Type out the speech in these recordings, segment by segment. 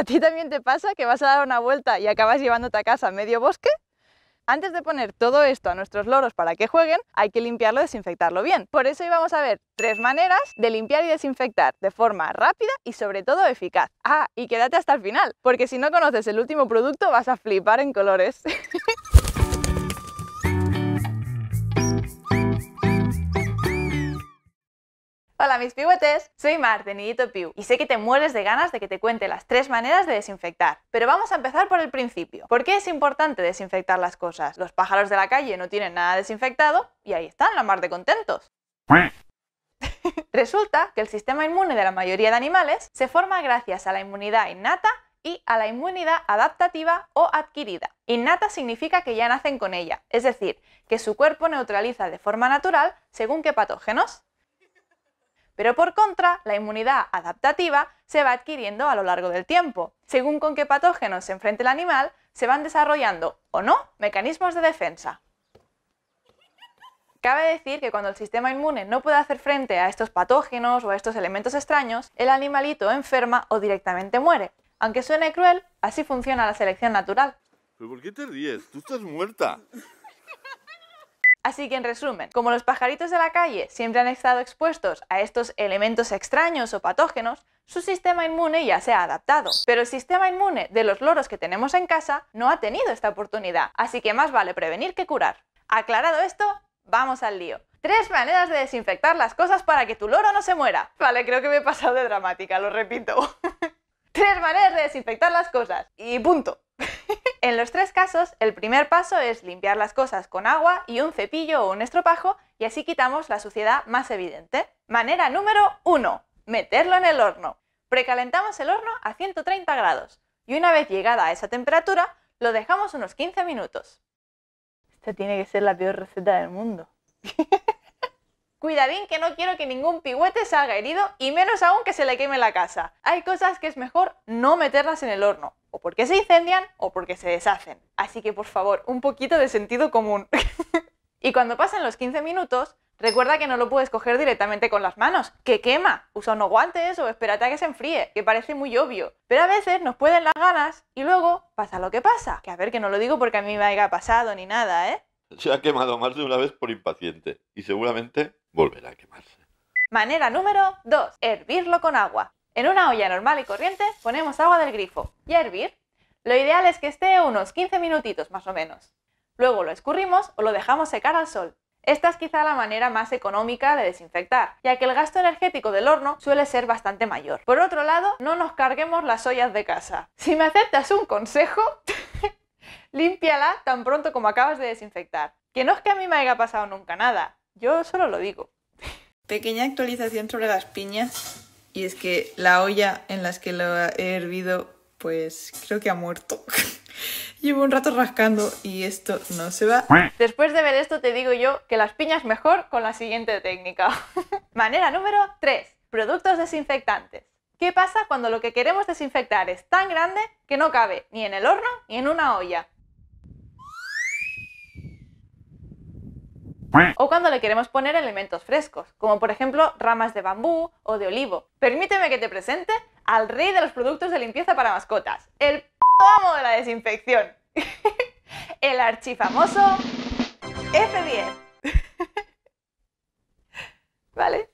¿A ti también te pasa que vas a dar una vuelta y acabas llevándote a casa medio bosque? Antes de poner todo esto a nuestros loros para que jueguen, hay que limpiarlo y desinfectarlo bien. Por eso hoy vamos a ver tres maneras de limpiar y desinfectar de forma rápida y sobre todo eficaz. Ah, y quédate hasta el final, porque si no conoces el último producto vas a flipar en colores. Hola mis pihuetes, soy Mar de Nidito Piu y sé que te mueres de ganas de que te cuente las tres maneras de desinfectar. Pero vamos a empezar por el principio. ¿Por qué es importante desinfectar las cosas? Los pájaros de la calle no tienen nada desinfectado y ahí están, la mar de contentos. Resulta que el sistema inmune de la mayoría de animales se forma gracias a la inmunidad innata y a la inmunidad adaptativa o adquirida. Innata significa que ya nacen con ella, es decir, que su cuerpo neutraliza de forma natural según qué patógenos. Pero por contra, la inmunidad adaptativa se va adquiriendo a lo largo del tiempo. Según con qué patógenos se enfrente el animal, se van desarrollando o no mecanismos de defensa. Cabe decir que cuando el sistema inmune no puede hacer frente a estos patógenos o a estos elementos extraños, el animalito enferma o directamente muere. Aunque suene cruel, así funciona la selección natural. ¿Pero por qué te ríes? Tú estás muerta. Así que en resumen, como los pajaritos de la calle siempre han estado expuestos a estos elementos extraños o patógenos, su sistema inmune ya se ha adaptado. Pero el sistema inmune de los loros que tenemos en casa no ha tenido esta oportunidad, así que más vale prevenir que curar. Aclarado esto, vamos al lío. Tres maneras de desinfectar las cosas para que tu loro no se muera. Vale, creo que me he pasado de dramática, lo repito. Tres maneras de desinfectar las cosas. Y punto. En los tres casos, el primer paso es limpiar las cosas con agua y un cepillo o un estropajo y así quitamos la suciedad más evidente. Manera número 1. Meterlo en el horno. Precalentamos el horno a 130 grados y una vez llegada a esa temperatura, lo dejamos unos 15 minutos. Esta tiene que ser la peor receta del mundo. Cuidadín que no quiero que ningún pigüete salga herido y menos aún que se le queme la casa. Hay cosas que es mejor no meterlas en el horno, o porque se incendian o porque se deshacen. Así que por favor, un poquito de sentido común. y cuando pasen los 15 minutos, recuerda que no lo puedes coger directamente con las manos, que quema. Usa unos guantes o espérate a que se enfríe, que parece muy obvio. Pero a veces nos pueden las ganas y luego pasa lo que pasa. Que a ver, que no lo digo porque a mí me haya pasado ni nada, ¿eh? Se ha quemado más de una vez por impaciente y seguramente volverá a quemarse. Manera número 2. Hervirlo con agua. En una olla normal y corriente ponemos agua del grifo y a hervir. Lo ideal es que esté unos 15 minutitos más o menos. Luego lo escurrimos o lo dejamos secar al sol. Esta es quizá la manera más económica de desinfectar, ya que el gasto energético del horno suele ser bastante mayor. Por otro lado, no nos carguemos las ollas de casa. Si me aceptas un consejo, límpiala tan pronto como acabas de desinfectar. Que no es que a mí me haya pasado nunca nada, yo solo lo digo. Pequeña actualización sobre las piñas. Y es que la olla en la que lo he hervido, pues creo que ha muerto. Llevo un rato rascando y esto no se va. Después de ver esto te digo yo que las piñas mejor con la siguiente técnica. Manera número 3. Productos desinfectantes. ¿Qué pasa cuando lo que queremos desinfectar es tan grande que no cabe ni en el horno ni en una olla? O cuando le queremos poner elementos frescos, como por ejemplo ramas de bambú o de olivo. Permíteme que te presente al rey de los productos de limpieza para mascotas, el amo de la desinfección, el archifamoso F10. ¿Vale?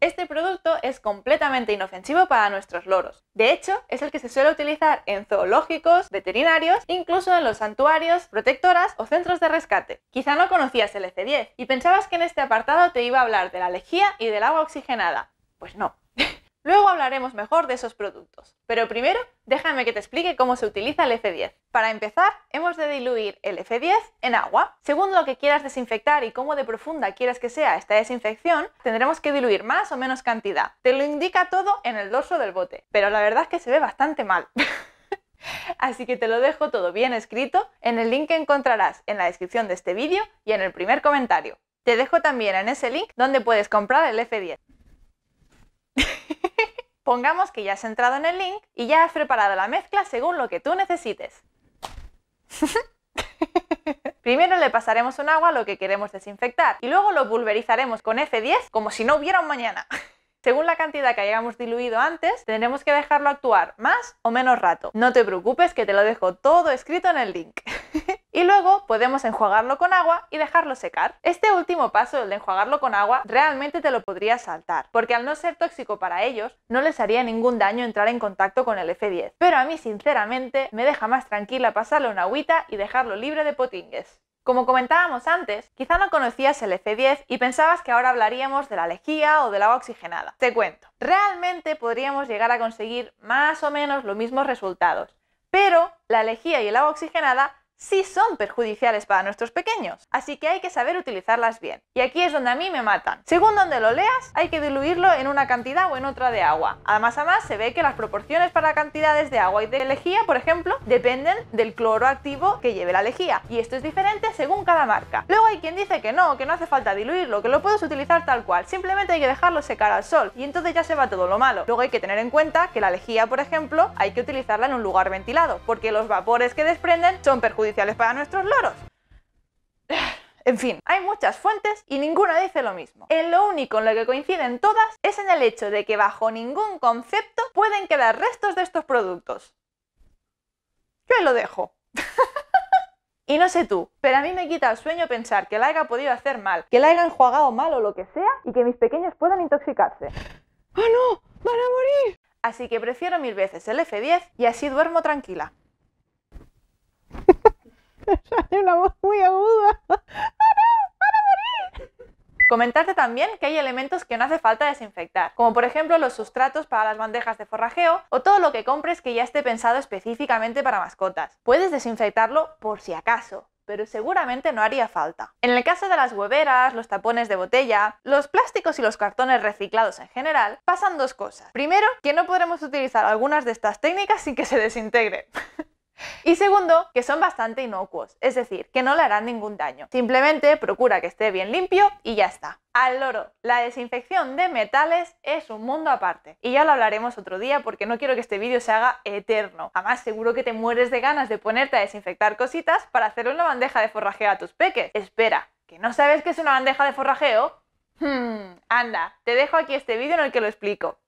Este producto es completamente inofensivo para nuestros loros. De hecho, es el que se suele utilizar en zoológicos, veterinarios, incluso en los santuarios, protectoras o centros de rescate. Quizá no conocías el F10 y pensabas que en este apartado te iba a hablar de la lejía y del agua oxigenada. Pues no. Luego hablaremos mejor de esos productos. Pero primero, déjame que te explique cómo se utiliza el F10. Para empezar, hemos de diluir el F10 en agua. Según lo que quieras desinfectar y cómo de profunda quieras que sea esta desinfección, tendremos que diluir más o menos cantidad. Te lo indica todo en el dorso del bote, pero la verdad es que se ve bastante mal. Así que te lo dejo todo bien escrito en el link que encontrarás en la descripción de este vídeo y en el primer comentario. Te dejo también en ese link donde puedes comprar el F10. Pongamos que ya has entrado en el link y ya has preparado la mezcla según lo que tú necesites. Primero le pasaremos un agua a lo que queremos desinfectar y luego lo pulverizaremos con F10 como si no hubiera un mañana. Según la cantidad que hayamos diluido antes, tendremos que dejarlo actuar más o menos rato. No te preocupes que te lo dejo todo escrito en el link. y luego podemos enjuagarlo con agua y dejarlo secar. Este último paso, el de enjuagarlo con agua, realmente te lo podrías saltar, porque al no ser tóxico para ellos, no les haría ningún daño entrar en contacto con el F10. Pero a mí, sinceramente, me deja más tranquila pasarle una agüita y dejarlo libre de potingues. Como comentábamos antes, quizá no conocías el F10 y pensabas que ahora hablaríamos de la lejía o del agua oxigenada. Te cuento, realmente podríamos llegar a conseguir más o menos los mismos resultados, pero la lejía y el agua oxigenada sí son perjudiciales para nuestros pequeños, así que hay que saber utilizarlas bien. Y aquí es donde a mí me matan. Según donde lo leas, hay que diluirlo en una cantidad o en otra de agua. Además, además se ve que las proporciones para cantidades de agua y de lejía, por ejemplo, dependen del cloro activo que lleve la lejía, y esto es diferente según cada marca. Luego hay quien dice que no, que no hace falta diluirlo, que lo puedes utilizar tal cual, simplemente hay que dejarlo secar al sol, y entonces ya se va todo lo malo. Luego hay que tener en cuenta que la lejía, por ejemplo, hay que utilizarla en un lugar ventilado, porque los vapores que desprenden son perjudiciales para nuestros loros. En fin, hay muchas fuentes y ninguna dice lo mismo. En lo único en lo que coinciden todas es en el hecho de que bajo ningún concepto pueden quedar restos de estos productos. Yo ahí lo dejo. y no sé tú, pero a mí me quita el sueño pensar que la haya podido hacer mal, que la haya enjuagado mal o lo que sea y que mis pequeños puedan intoxicarse. ¡Oh no! ¡Van a morir! Así que prefiero mil veces el F10 y así duermo tranquila. Una voz muy aguda. ¡Ah, no! morir! Comentarte también que hay elementos que no hace falta desinfectar, como por ejemplo los sustratos para las bandejas de forrajeo o todo lo que compres que ya esté pensado específicamente para mascotas. Puedes desinfectarlo por si acaso, pero seguramente no haría falta. En el caso de las hueveras, los tapones de botella, los plásticos y los cartones reciclados en general, pasan dos cosas. Primero, que no podremos utilizar algunas de estas técnicas sin que se desintegren. Y segundo, que son bastante inocuos, es decir, que no le harán ningún daño. Simplemente procura que esté bien limpio y ya está. Al loro, la desinfección de metales es un mundo aparte. Y ya lo hablaremos otro día porque no quiero que este vídeo se haga eterno. Además, seguro que te mueres de ganas de ponerte a desinfectar cositas para hacerle una bandeja de forrajeo a tus peques. Espera, ¿que no sabes qué es una bandeja de forrajeo? Hmm, anda, te dejo aquí este vídeo en el que lo explico.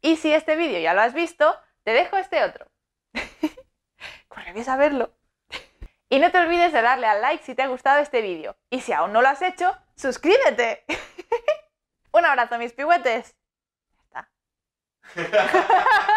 Y si este vídeo ya lo has visto, te dejo este otro. Corre, a verlo. Y no te olvides de darle al like si te ha gustado este vídeo. Y si aún no lo has hecho, suscríbete. Un abrazo, mis pihuetes. Ya está.